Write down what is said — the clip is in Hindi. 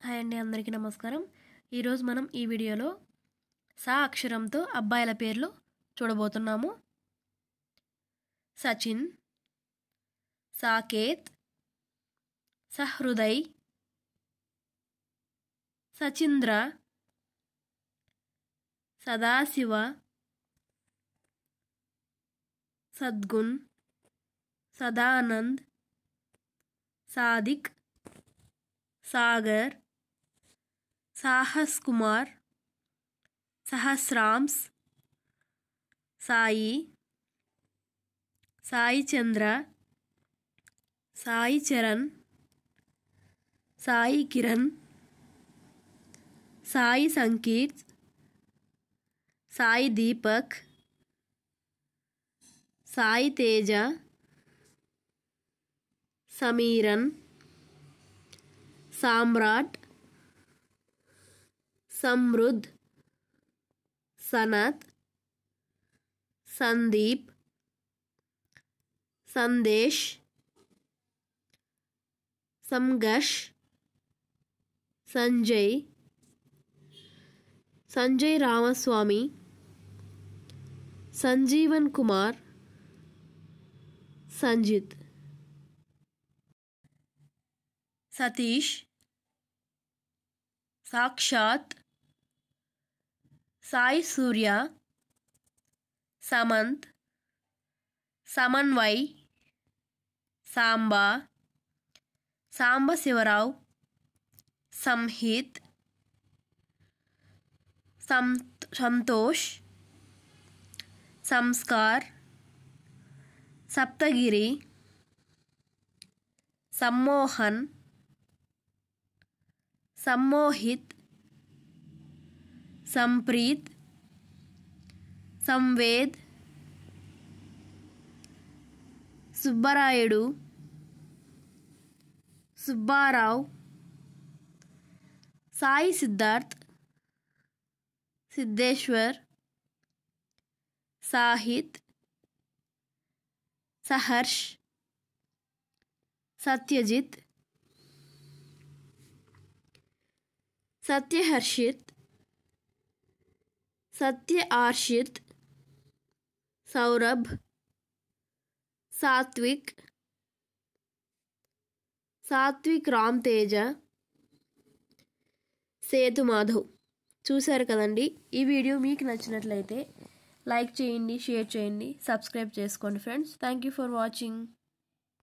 హాయ్ అండి అందరికీ నమస్కారం. ఈరోజు మనం ఈ వీడియోలో సా అక్షరంతో అబ్బాయిల పేర్లు చూడబోతున్నాము. సచిన్ సాకేత్ సహృదయ్ సచింద్ర సదాశివ సద్గుణ్ సదానంద్ సాదిక్ సాగర్ साहस कुमार सहस्राम्स साई साई चंद्र, साई चरण, साई किरण, साई संकीर्त साई दीपक, साई तेज, समीरन, साम्राट समृद्ध सनत संदीप संदेश समगश संजय संजय रामस्वामी संजीवन कुमार संजीत। सतीश साक्षात साई सूर्य समंत समन्वय सांबा सांबा शिवराव संहित संतोष संस्कार सप्तगिरी सम्मोहन सम्मोहित సమ్మోహిత్ సంప్రీత్ సంవేద్ సుబ్బరాయుడు సుబ్బారావు సాయి సిద్ధార్థ్ సిద్ధేశ్వర్ సాహిత్ సహర్ష్ సత్యజిత్ సత్యహర్షిత్ సత్య ఆర్షిత్ సౌరభ్ సాత్విక్ సాత్విక్ రామ్ తేజ సేతు మాధవ్. చూశారు కదండి? ఈ వీడియో మీకు నచ్చినట్లయితే లైక్ చేయండి షేర్ చేయండి సబ్స్క్రైబ్ చేసుకోండి friends. Thank you for watching.